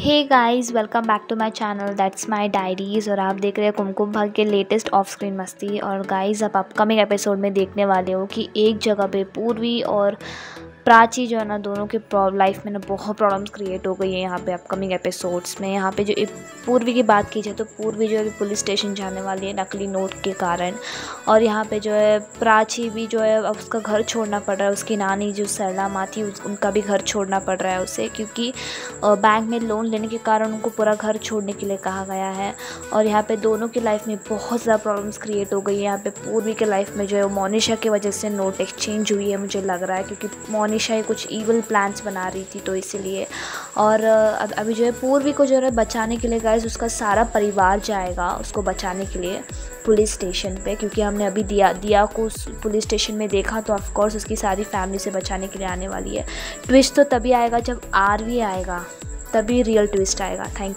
Hey guys welcome back to my channel that's my diaries और आप देख रहे हैं कुमकुम भाग के लेटेस्ट ऑफ़ स्क्रीन मस्ती। और गाइस आप अपकमिंग एपिसोड में देखने वाले हो कि एक जगह पे पूर्वी और प्राची जो है ना, दोनों के लाइफ में ना बहुत प्रॉब्लम्स क्रिएट हो गई है यहाँ पे अपकमिंग एपिसोड्स में। यहाँ पे जो पूर्वी की बात की जाए तो पूर्वी जो है पुलिस स्टेशन जाने वाली है नकली नोट के कारण। और यहाँ पे जो है प्राची भी जो है, अब उसका घर छोड़ना पड़ रहा है। उसकी नानी जो सरला माँ थी उनका भी घर छोड़ना पड़ रहा है उसे क्योंकि बैंक में लोन लेने के कारण उनको पूरा घर छोड़ने के लिए कहा गया है। और यहाँ पर दोनों की लाइफ में बहुत ज़्यादा प्रॉब्लम्स क्रिएट हो गई है। यहाँ पर पूर्वी के लाइफ में जो है मोनिशा की वजह से नोट एक्सचेंज हुई है, मुझे लग रहा है, क्योंकि ही कुछ ईवल प्लान्स बना रही थी तो इसीलिए। और अभी जो है पूर्वी को जो है बचाने के लिए गाइस उसका सारा परिवार जाएगा उसको बचाने के लिए पुलिस स्टेशन पे, क्योंकि हमने अभी दिया दिया को पुलिस स्टेशन में देखा तो ऑफकोर्स उसकी सारी फैमिली से बचाने के लिए आने वाली है। ट्विस्ट तो तभी आएगा जब आरवी आएगा, तभी रियल ट्विस्ट आएगा। Thank you